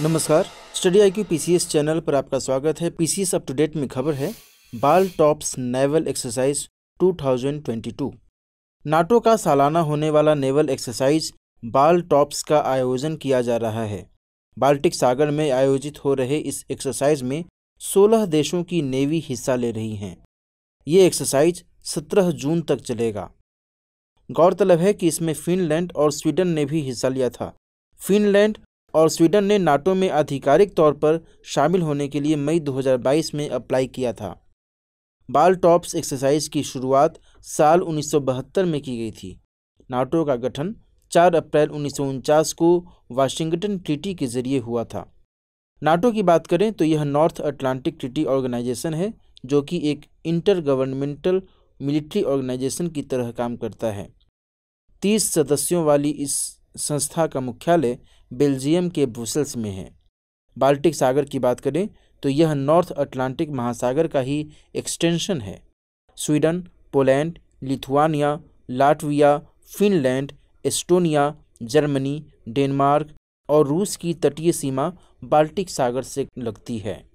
नमस्कार। Study I Q P channel पर आपका स्वागत है। पी अप टू डेट में खबर है, बाल टॉप्स नेवल एक्सरसाइज 2022 नाटो का सालाना होने वाला नेवल एक्सरसाइज बाल टॉप्स का आयोजन किया जा रहा है। बाल्टिक सागर में आयोजित हो रहे इस एक्सरसाइज में 16 देशों की नेवी हिस्सा ले रही हैं। ये एक्सरसाइज 17 जून तक चलेगा। गौरतलब है कि इसमें फिनलैंड और स्वीडन ने भी हिस्सा लिया था। फिनलैंड और स्वीडन ने नाटो में आधिकारिक तौर पर शामिल होने के लिए मई 2022 में अप्लाई किया था। बाल टॉप्स एक्सरसाइज की शुरुआत साल 1972 में की गई थी। नाटो का गठन 4 अप्रैल उन्नीस सौ उनचास को वाशिंगटन ट्रीटी के ज़रिए हुआ था। नाटो की बात करें तो यह नॉर्थ अटलांटिक ट्रीटी ऑर्गेनाइजेशन है, जो कि एक इंटर गवर्नमेंटल मिलिट्री ऑर्गेनाइजेशन की तरह काम करता है। तीस सदस्यों वाली इस संस्था का मुख्यालय बेल्जियम के ब्रुसेल्स में है। बाल्टिक सागर की बात करें तो यह नॉर्थ अटलांटिक महासागर का ही एक्सटेंशन है। Sweden, Poland, Lithuania, Latvia, Finland, Estonia, Germany, Denmark और रूस की तटीय सीमा बाल्टिक सागर से लगती है।